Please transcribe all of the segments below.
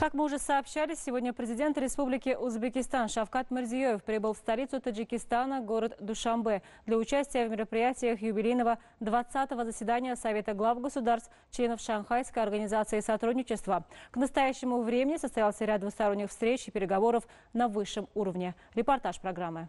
Как мы уже сообщали, сегодня президент Республики Узбекистан Шавкат Мирзиёев прибыл в столицу Таджикистана, город Душамбе, для участия в мероприятиях юбилейного 20-го заседания Совета глав государств, членов Шанхайской организации сотрудничества. К настоящему времени состоялся ряд двусторонних встреч и переговоров на высшем уровне. Репортаж программы.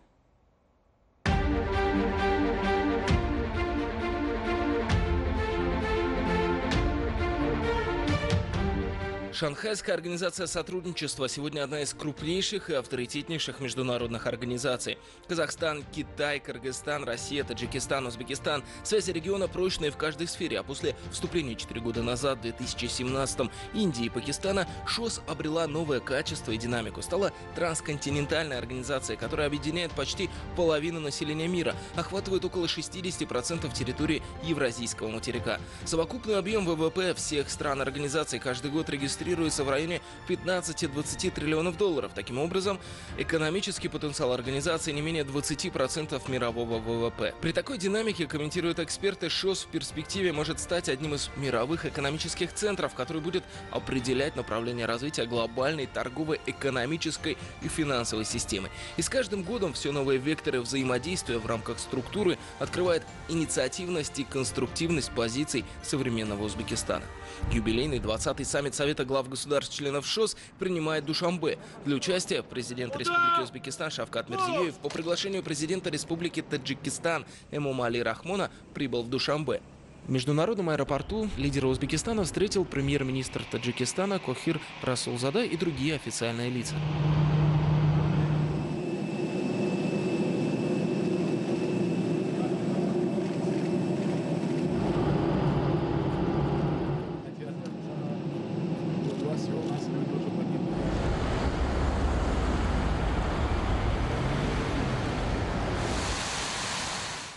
Шанхайская организация сотрудничества сегодня одна из крупнейших и авторитетнейших международных организаций. Казахстан, Китай, Кыргызстан, Россия, Таджикистан, Узбекистан. Связи региона прочные в каждой сфере, а после вступления 4 года назад, в 2017 Индии и Пакистана, ШОС обрела новое качество и динамику. Стала трансконтинентальной организацией, которая объединяет почти половину населения мира, охватывает около 60% территории Евразийского материка. Совокупный объем ВВП всех стран организации каждый год регистрирует регистрируется в районе 15-20 триллионов долларов. Таким образом, экономический потенциал организации не менее 20% мирового ВВП. При такой динамике, комментируют эксперты, ШОС в перспективе может стать одним из мировых экономических центров, который будет определять направление развития глобальной торговой, экономической и финансовой системы. И с каждым годом все новые векторы взаимодействия в рамках структуры открывает инициативность и конструктивность позиций современного Узбекистана. Юбилейный 20-й саммит Совета глав государств-членов ШОС принимает Душамбе. Для участия президент Республики Узбекистан Шавкат Мирзиёев по приглашению президента Республики Таджикистан Эмомали Рахмона прибыл в Душамбе. В международном аэропорту лидера Узбекистана встретил премьер-министр Таджикистана Кохир Расулзада и другие официальные лица.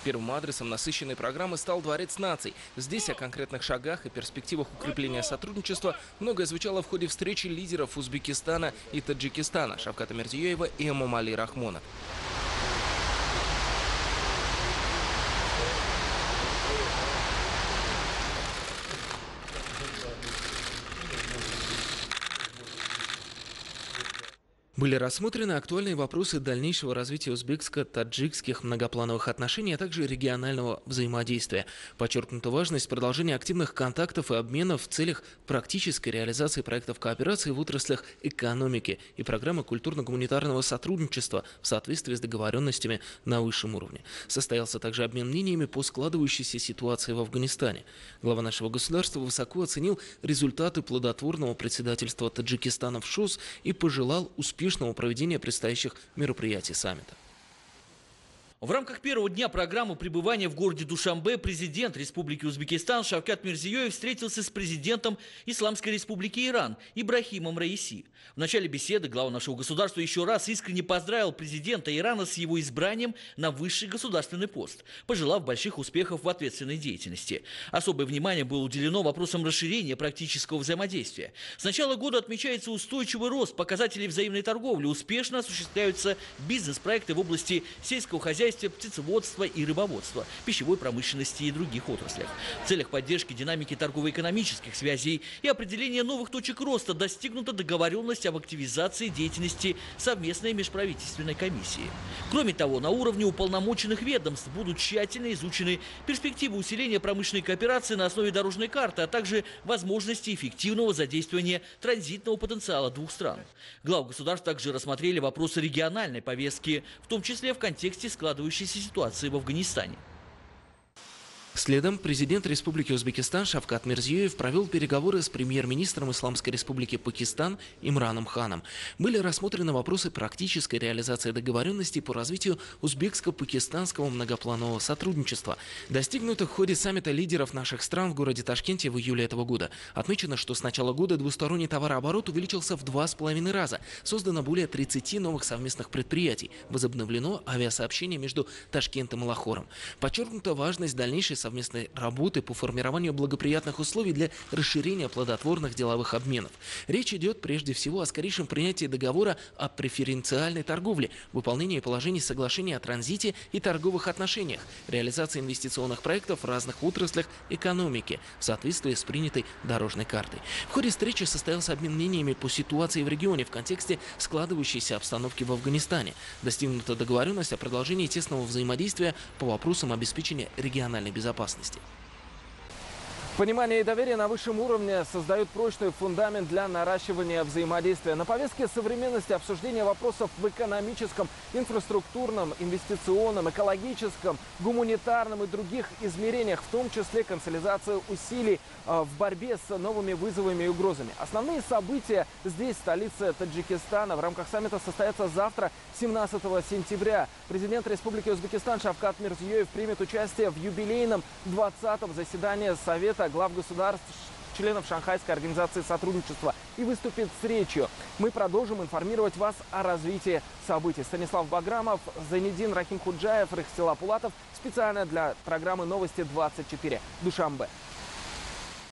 Первым адресом насыщенной программы стал Дворец наций. Здесь о конкретных шагах и перспективах укрепления сотрудничества многое звучало в ходе встречи лидеров Узбекистана и Таджикистана Шавката Мерзиёева и Эмомали Рахмона. Были рассмотрены актуальные вопросы дальнейшего развития узбекско-таджикских многоплановых отношений, а также регионального взаимодействия. Подчеркнута важность продолжения активных контактов и обменов в целях практической реализации проектов кооперации в отраслях экономики и программы культурно-гуманитарного сотрудничества в соответствии с договоренностями на высшем уровне. Состоялся также обмен мнениями по складывающейся ситуации в Афганистане. Глава нашего государства высоко оценил результаты плодотворного председательства Таджикистана в ШОС и пожелал успеха успешного проведения предстоящих мероприятий саммита. В рамках первого дня программы пребывания в городе Душамбе президент Республики Узбекистан Шавкат Мирзиёев встретился с президентом Исламской Республики Иран Ибрахимом Раиси. В начале беседы глава нашего государства еще раз искренне поздравил президента Ирана с его избранием на высший государственный пост, пожелав больших успехов в ответственной деятельности. Особое внимание было уделено вопросам расширения практического взаимодействия. С начала года отмечается устойчивый рост показателей взаимной торговли, успешно осуществляются бизнес-проекты в области сельского хозяйства хозяйстве, птицеводства и рыбоводства, пищевой промышленности и других отраслях. В целях поддержки динамики торгово-экономических связей и определения новых точек роста достигнута договоренность об активизации деятельности совместной межправительственной комиссии. Кроме того, на уровне уполномоченных ведомств будут тщательно изучены перспективы усиления промышленной кооперации на основе дорожной карты, а также возможности эффективного задействования транзитного потенциала двух стран. Глав государств также рассмотрели вопросы региональной повестки, в том числе в контексте складывания складывающейся ситуации в Афганистане. Следом президент Республики Узбекистан Шавкат Мирзиёев провел переговоры с премьер-министром Исламской Республики Пакистан Имраном Ханом. Были рассмотрены вопросы практической реализации договоренностей по развитию узбекско-пакистанского многопланового сотрудничества, достигнутых в ходе саммита лидеров наших стран в городе Ташкенте в июле этого года. Отмечено, что с начала года двусторонний товарооборот увеличился в два с половиной раза, создано более 30 новых совместных предприятий, возобновлено авиасообщение между Ташкентом и Лахором. Подчеркнута важность дальнейшей совместной работы по формированию благоприятных условий для расширения плодотворных деловых обменов. Речь идет прежде всего о скорейшем принятии договора о преференциальной торговле, выполнении положений соглашения о транзите и торговых отношениях, реализации инвестиционных проектов в разных отраслях экономики в соответствии с принятой дорожной картой. В ходе встречи состоялся обмен мнениями по ситуации в регионе в контексте складывающейся обстановки в Афганистане. Достигнута договоренность о продолжении тесного взаимодействия по вопросам обеспечения региональной безопасности опасностей. Понимание и доверие на высшем уровне создают прочный фундамент для наращивания взаимодействия. На повестке современности обсуждения вопросов в экономическом, инфраструктурном, инвестиционном, экологическом, гуманитарном и других измерениях, в том числе консолидация усилий э, в борьбе с новыми вызовами и угрозами. Основные события здесь, в столице Таджикистана, в рамках саммита состоятся завтра, 17 сентября. Президент Республики Узбекистан Шавкат Мирзиёев примет участие в юбилейном 20-м заседании Совета глав государств членов Шанхайской организации сотрудничества и выступит с речью. Мы продолжим информировать вас о развитии событий. Станислав Баграмов, Зайнедин Рахим Худжаев, Рахсила Пулатов специально для программы «Новости 24» Душамбе.